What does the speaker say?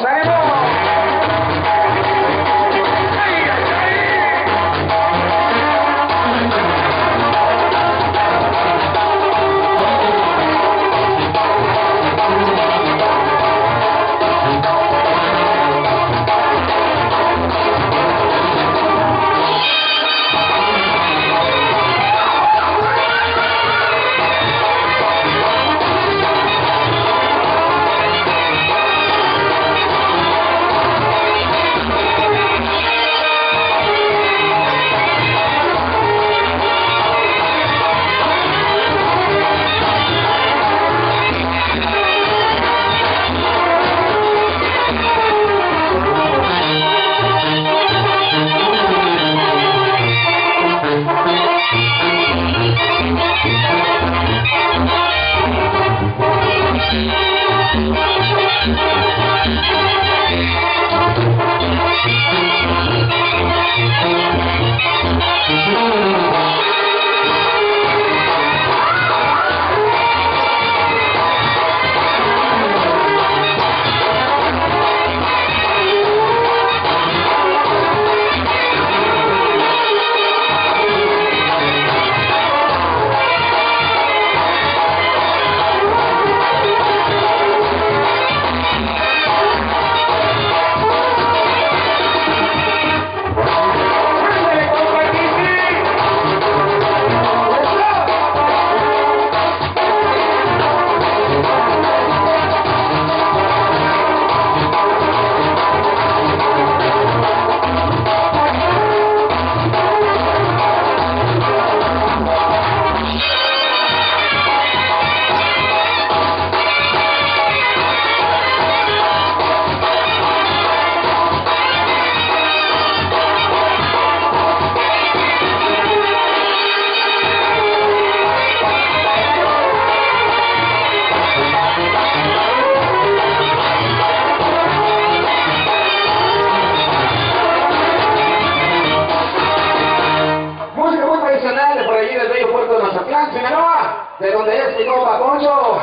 Música Mazatlán, Sinaloa, de donde es mi compa Poncho.